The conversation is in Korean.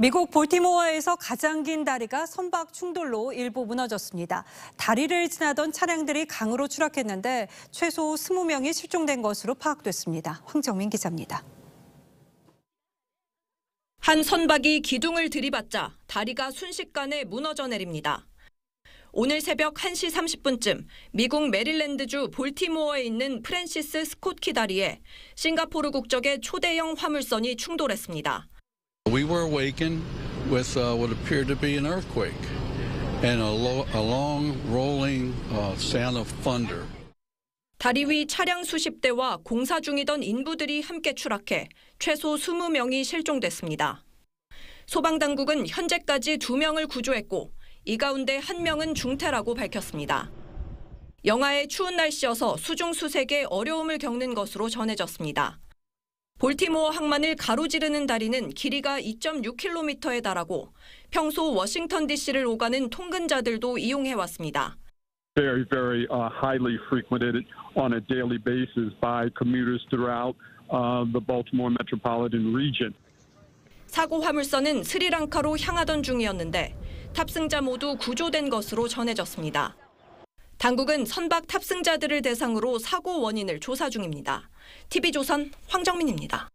미국 볼티모어에서 가장 긴 다리가 선박 충돌로 일부 무너졌습니다. 다리를 지나던 차량들이 강으로 추락했는데 최소 20명이 실종된 것으로 파악됐습니다. 황정민 기자입니다. 한 선박이 기둥을 들이받자 다리가 순식간에 무너져 내립니다. 오늘 새벽 1시 30분쯤 미국 메릴랜드주 볼티모어에 있는 프랜시스 스콧키 다리에 싱가포르 국적의 초대형 화물선이 충돌했습니다. We were awakened with uh, what appeared to be an earthquake and a, lo- a long rolling uh, sound of thunder. 다리 위 차량 수십 대와 공사 중이던 인부들이 함께 추락해 최소 20명이 실종됐습니다. 소방당국은 현재까지 2명을 구조했고 이 가운데 1명은 중태라고 밝혔습니다. 영하의 추운 날씨여서 수중 수색에 어려움을 겪는 것으로 전해졌습니다. 볼티모어 항만을 가로지르는 다리는 길이가 2.6km에 달하고 평소 워싱턴 DC를 오가는 통근자들도 이용해 왔습니다. very, very uh, highly frequented on a daily basis by commuters throughout uh, the Baltimore metropolitan region. 사고 화물선은 스리랑카로 향하던 중이었는데 탑승자 모두 구조된 것으로 전해졌습니다. 당국은 선박 탑승자들을 대상으로 사고 원인을 조사 중입니다. TV조선 황정민입니다.